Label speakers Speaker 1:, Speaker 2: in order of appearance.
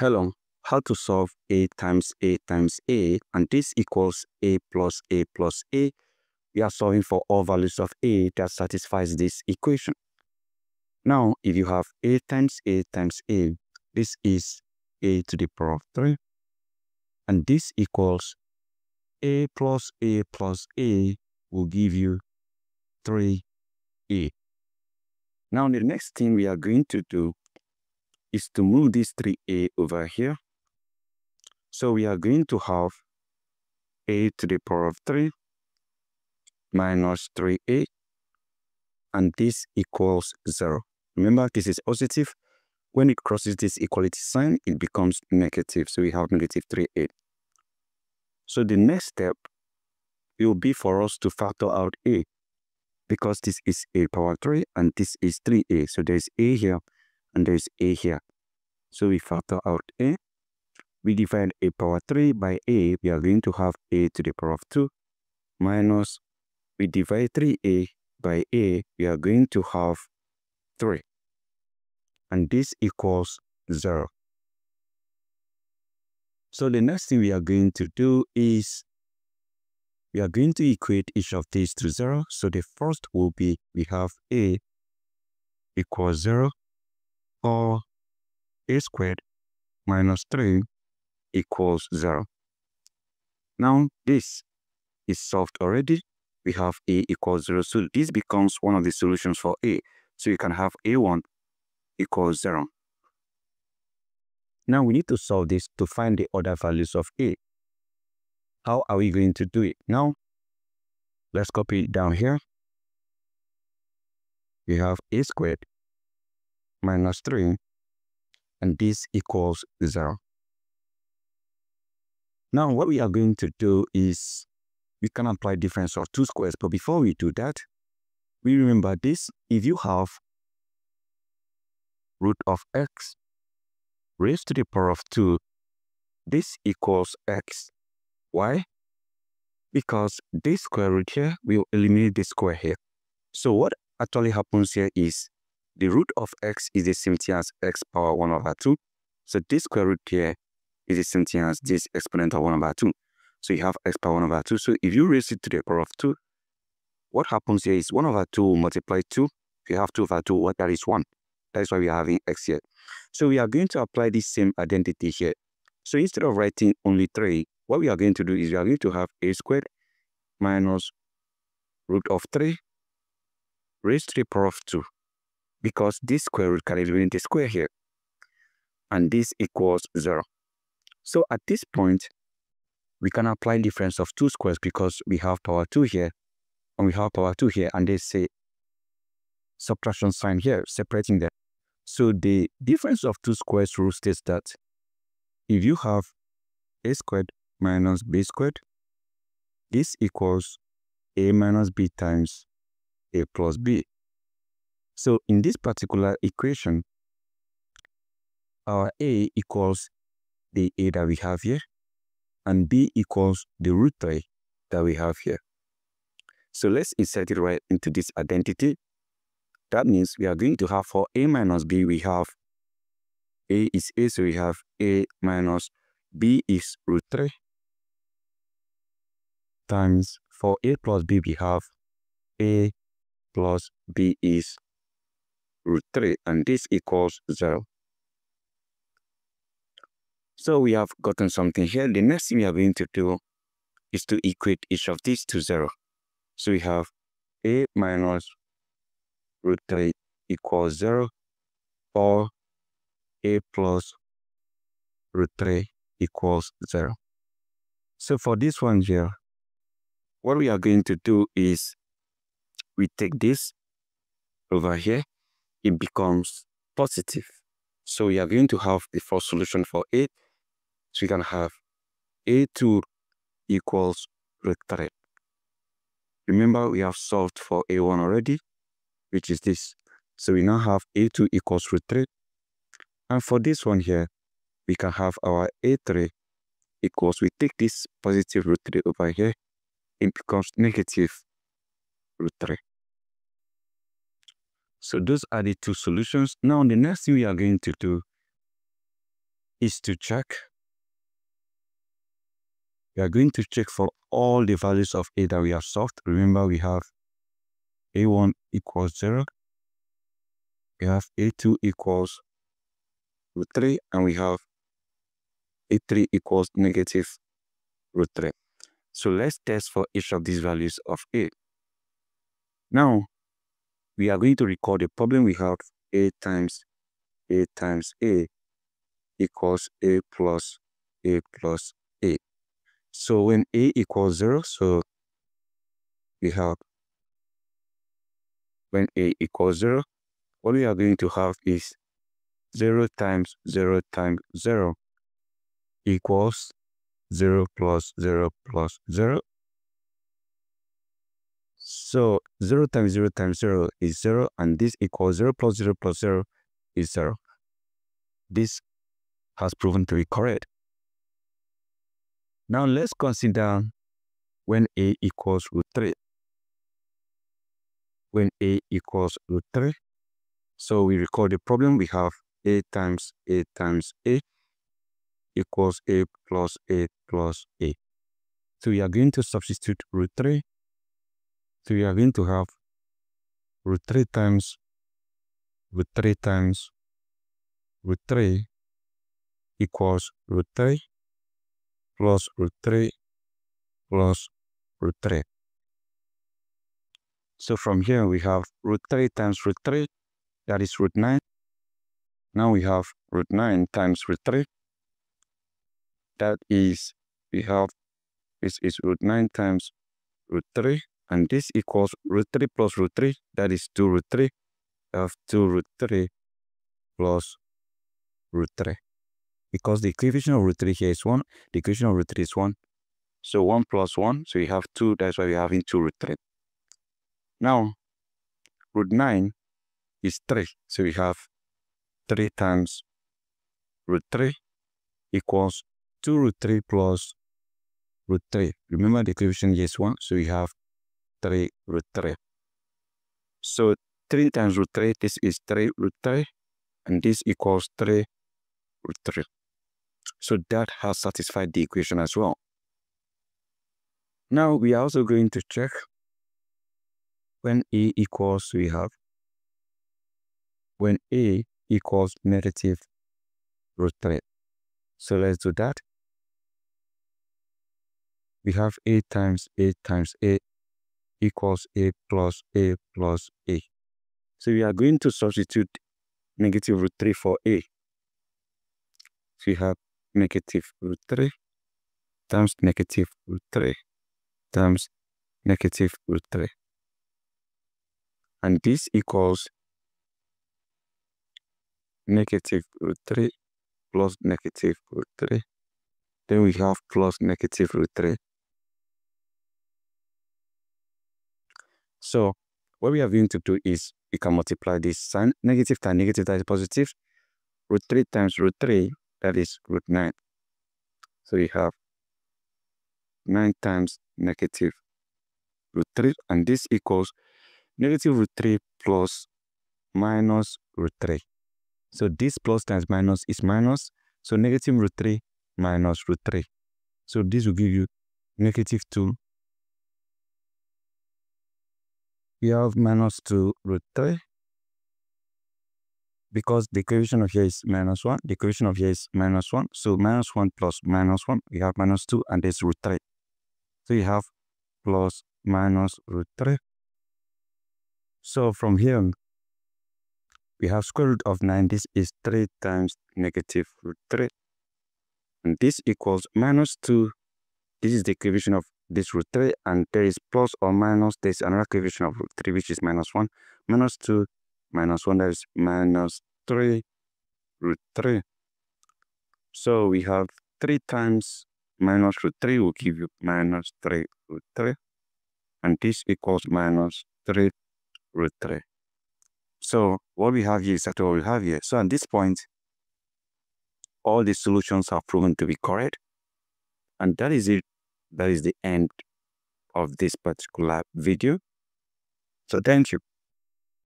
Speaker 1: Hello, how to solve a times a times a and this equals a plus a plus a. We are solving for all values of a that satisfies this equation. Now, if you have a times a times a, this is a to the power of 3 and this equals a plus a plus a will give you 3a. Now, the next thing we are going to do is to move this 3a over here. So we are going to have a to the power of 3 minus 3a and this equals 0. Remember, this is positive. When it crosses this equality sign, it becomes negative. So we have negative 3a. So the next step will be for us to factor out a because this is a power 3 and this is 3a. So there's a here and there's a here. So we factor out a. We divide a power 3 by a. We are going to have a to the power of 2 minus we divide 3a by a. We are going to have 3. And this equals 0. So the next thing we are going to do is we are going to equate each of these to 0. So the first will be we have a equals 0 or a squared minus 3 equals 0. Now this is solved already. We have a equals 0. So this becomes one of the solutions for a. So you can have a1 equals 0. Now we need to solve this to find the other values of a. How are we going to do it? Now, let's copy it down here. We have a squared minus 3 and this equals 0. Now what we are going to do is we can apply difference of two squares but before we do that we remember this if you have root of x raised to the power of 2 this equals x why because this square root here will eliminate this square here so what actually happens here is the root of x is the same thing as x power 1 over 2. So this square root here is the same thing as this exponent of 1 over 2. So you have x power 1 over 2. So if you raise it to the power of 2, what happens here is 1 over 2 will multiply 2. If you have 2 over 2, what that is 1. That is why we are having x here. So we are going to apply this same identity here. So instead of writing only 3, what we are going to do is we are going to have a squared minus root of 3 raised to the power of 2 because this square root can eliminate the square here. And this equals 0. So at this point, we can apply difference of two squares because we have power 2 here and we have power 2 here and they say subtraction sign here separating them. So the difference of two squares rule states that if you have a squared minus b squared, this equals a minus b times a plus b. So in this particular equation, our a equals the a that we have here, and b equals the root 3 that we have here. So let's insert it right into this identity. That means we are going to have for a minus b, we have a is a, so we have a minus b is root 3 times for a plus b, we have a plus b is root 3 and this equals 0. So we have gotten something here. The next thing we are going to do is to equate each of these to 0. So we have a minus root 3 equals 0 or a plus root 3 equals 0. So for this one here, what we are going to do is we take this over here it becomes positive. So we are going to have the first solution for a. So we can have a2 equals root 3. Remember, we have solved for a1 already, which is this. So we now have a2 equals root 3. And for this one here, we can have our a3 equals, we take this positive root 3 over here, it becomes negative root 3. So those are the two solutions. Now the next thing we are going to do is to check. We are going to check for all the values of a that we have solved. Remember, we have a1 equals 0. We have a2 equals root 3. And we have a3 equals negative root 3. So let's test for each of these values of a. Now, we are going to record the problem we have a times a times a equals a plus a plus a. So when a equals 0, so we have when a equals 0, what we are going to have is 0 times 0 times 0 equals 0 plus 0 plus 0. So 0 times 0 times 0 is 0 and this equals 0 plus 0 plus 0 is 0. This has proven to be correct. Now let's consider when a equals root 3. When a equals root 3, so we recall the problem we have a times a times a equals a plus a plus a. So we are going to substitute root 3. So we are going to have root 3 times root 3 times root 3 equals root 3 plus root 3 plus root 3. So from here we have root 3 times root 3, that is root 9. Now we have root 9 times root 3. That is, we have, this is root 9 times root 3. And this equals root 3 plus root 3, that is 2 root 3. We have 2 root 3 plus root 3. Because the coefficient of root 3 here is 1, the coefficient of root 3 is 1. So 1 plus 1, so we have 2, that's why we have in 2 root 3. Now, root 9 is 3, so we have 3 times root 3 equals 2 root 3 plus root 3. Remember the coefficient here is 1, so we have 3 root 3. So 3 times root 3, this is 3 root 3, and this equals 3 root 3. So that has satisfied the equation as well. Now we are also going to check when a equals, we have when a equals negative root 3. So let's do that. We have a times a times a equals a plus a plus a. So we are going to substitute negative root 3 for a. So we have negative root 3 times negative root 3 times negative root 3. And this equals negative root 3 plus negative root 3. Then we have plus negative root 3. So what we are going to do is we can multiply this sign negative times negative that is positive. Root 3 times root 3 that is root 9. So we have 9 times negative root 3 and this equals negative root 3 plus minus root 3. So this plus times minus is minus. So negative root 3 minus root 3. So this will give you negative 2. We have minus 2 root 3 because the equation of here is minus 1, the equation of here is minus 1. So minus 1 plus minus 1, we have minus 2 and this root 3. So you have plus minus root 3. So from here, we have square root of 9. This is 3 times negative root 3. And this equals minus 2. This is the equation of this root 3. And there is plus or minus. There's another equation of root 3, which is minus 1. Minus 2 minus 1, that is minus 3 root 3. So we have 3 times minus root 3 will give you minus 3 root 3. And this equals minus 3 root 3. So what we have here is exactly what we have here. So at this point, all the solutions are proven to be correct. And that is it. That is the end of this particular video. So thank you.